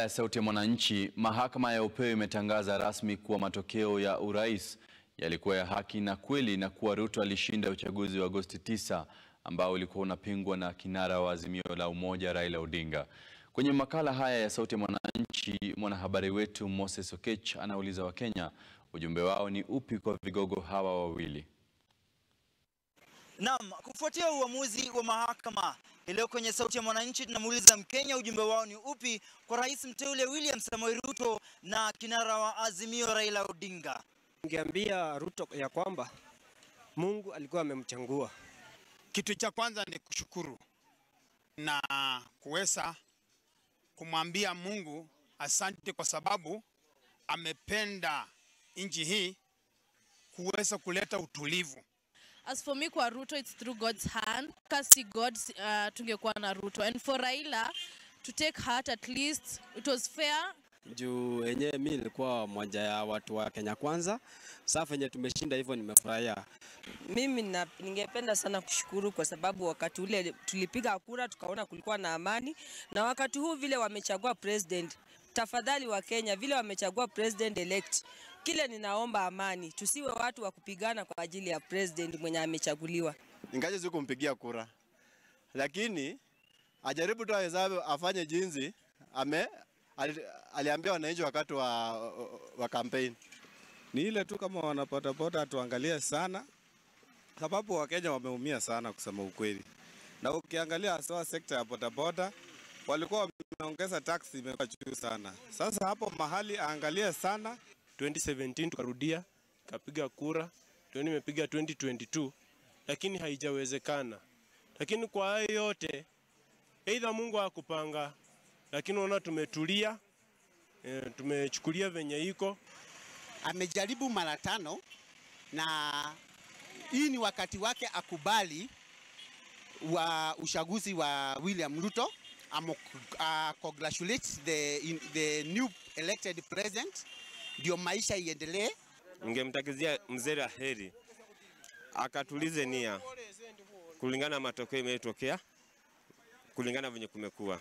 ya Sauti ya Mwananchi, mahakama ya upeo imetangaza rasmi kuwa matokeo ya urais yalikuwa ya haki na kweli na kuwa Ruto alishinda uchaguzi wa Agosti 9 ambao ulikuwa unapingwa na kinara wa Azimio la Umoja Raila Odinga. Kwenye makala haya ya Sauti ya Mwananchi, mwanahabari wetu Moses Okech anauliza Wakenya ujumbe wao ni upi kwa vigogo hawa wawili. Naam, kufuatia uamuzi wa mahakama leo kwenye Sauti ya Mwananchi tunamuuliza Mkenya ujumbe wao ni upi kwa rais mteule William Samoei Ruto na kinara wa Azimio Raila Odinga. Ningeambia Ruto ya kwamba Mungu alikuwa amemchangua. Kitu cha kwanza ni kushukuru na kuweza kumwambia Mungu asante kwa sababu amependa nchi hii kuweza kuleta utulivu. As for me kwa Ruto it's through God's hand. Kasi God uh, tungekuwa na Ruto. And for Raila to take heart at least it was fair. Juu enye mi nilikuwa moja ya watu wa Kenya Kwanza. Sasa venye tumeshinda hivyo nimefurahia. Mimi na, ningependa sana kushukuru kwa sababu wakati ule tulipiga kura tukaona kulikuwa na amani, na wakati huu vile wamechagua president, tafadhali wa Kenya, vile wamechagua president elect, kile ninaomba amani, tusiwe watu wa kupigana kwa ajili ya president mwenye amechaguliwa. Ingaje sikumpigia kura, lakini ajaribu tu awezavyo afanye jinsi ame ali, aliambia wananchi wakati wa, wa campaign. Ni ile tu kama wanapotapota tuangalie sana, sababu Wakenya wameumia sana kusema ukweli, na ukiangalia hasa sekta ya bodaboda walikuwa wameongeza tax imekuwa juu sana. Sasa hapo mahali aangalie sana. 2017 tukarudia kapiga kura, ndio nimepiga 2022, lakini haijawezekana. Lakini kwa hayo yote, aidha Mungu hakupanga, lakini unaona tumetulia, e, tumechukulia venye iko. Amejaribu mara tano na hii ni wakati wake akubali wa uchaguzi wa William Ruto. I'm, uh, congratulate the, in, the new elected president, ndio maisha iendelee. Ningemtakizia mzee la heri akatulize nia kulingana na matokeo yametokea, kulingana venye kumekuwa.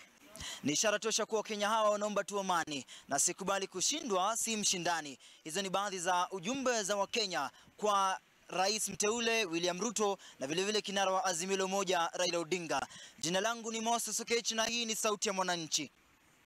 Ni ishara tosha kuwa Wakenya hawa wanaomba tu amani na sikubali kushindwa, si mshindani. Hizo ni baadhi za ujumbe za Wakenya kwa Rais mteule William Ruto na vilevile vile kinara wa Azimio la Umoja Raila Odinga. Jina langu ni Moses Okech na hii ni Sauti ya Mwananchi.